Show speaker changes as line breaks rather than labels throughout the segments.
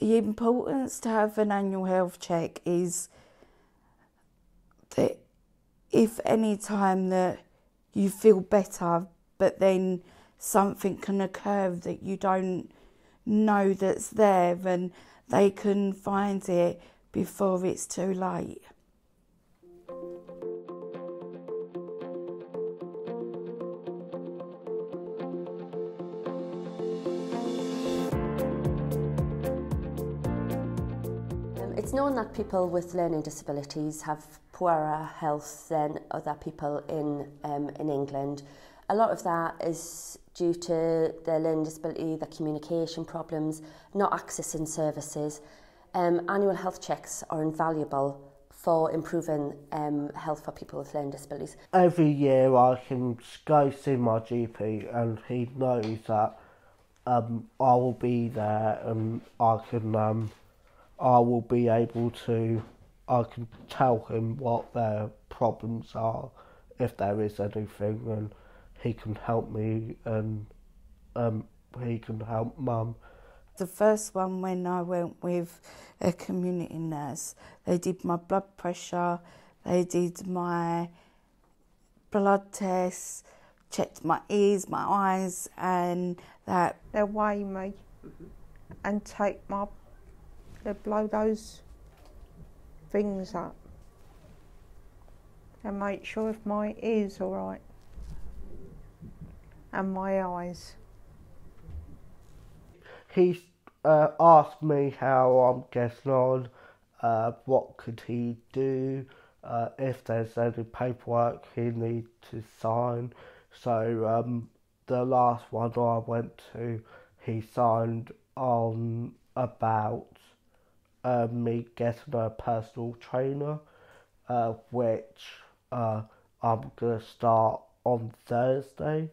the importance to have an annual health check is that if any time that you feel better, but then something can occur that you don't know that's there, then they can find it before it's too late.
It's known that people with learning disabilities have poorer health than other people in, um, in England. A lot of that is due to their learning disability, their communication problems, not accessing services. Um, annual health checks are invaluable for improving um, health for people with learning disabilities.
Every year I can go see my GP and he knows that um, I will be there and I can um, I will be able to, I can tell him what their problems are, if there is anything, and he can help me and um, he can help mum.
The first one when I went with a community nurse, they did my blood pressure, they did my blood tests, checked my ears, my eyes, and that.
They weigh me and take my they blow those things up and make sure if my ears all right and my eyes.
He uh, asked me how I'm getting on, uh, what could he do, uh, if there's any paperwork he needs to sign. So um, the last one I went to, he signed on about uh, me getting a personal trainer, uh, which uh, I'm to start on Thursday.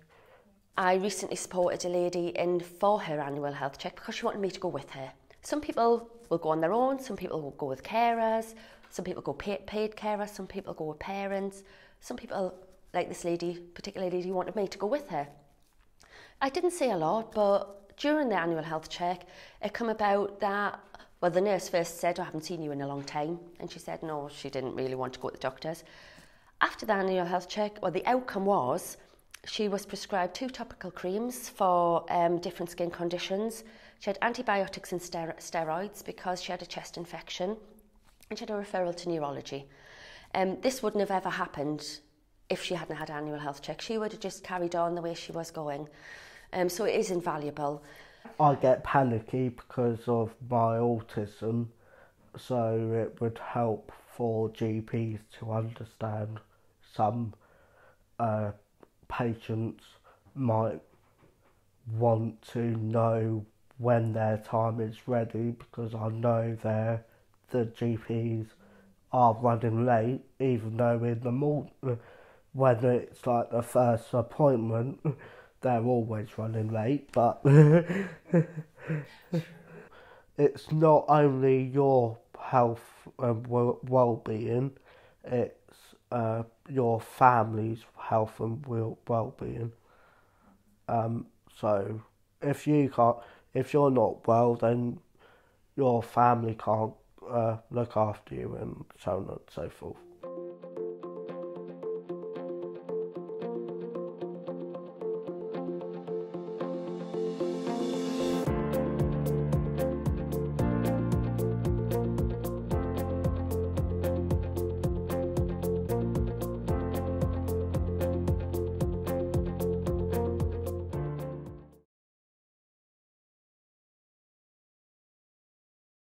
I recently supported a lady in for her annual health check because she wanted me to go with her. Some people will go on their own, some people will go with carers, some people go pay, paid carers, some people go with parents, some people, like this lady, particular lady, wanted me to go with her. I didn't say a lot, but during the annual health check, it came about that Well, the nurse first said, oh, I haven't seen you in a long time. And she said, no, she didn't really want to go to the doctors. After the annual health check, well, the outcome was she was prescribed two topical creams for um, different skin conditions. She had antibiotics and ster steroids because she had a chest infection. And she had a referral to neurology. Um, this wouldn't have ever happened if she hadn't had annual health check. She would have just carried on the way she was going. Um, so it is invaluable.
I get panicky because of my autism, so it would help for GPs to understand some uh, patients might want to know when their time is ready because I know they the GPs are running late even though in the morning when it's like the first appointment they're always running late, but it's not only your health and well-being, it's uh, your family's health and well-being. Um, so if you can't, if you're not well, then your family can't uh, look after you and so on and so forth.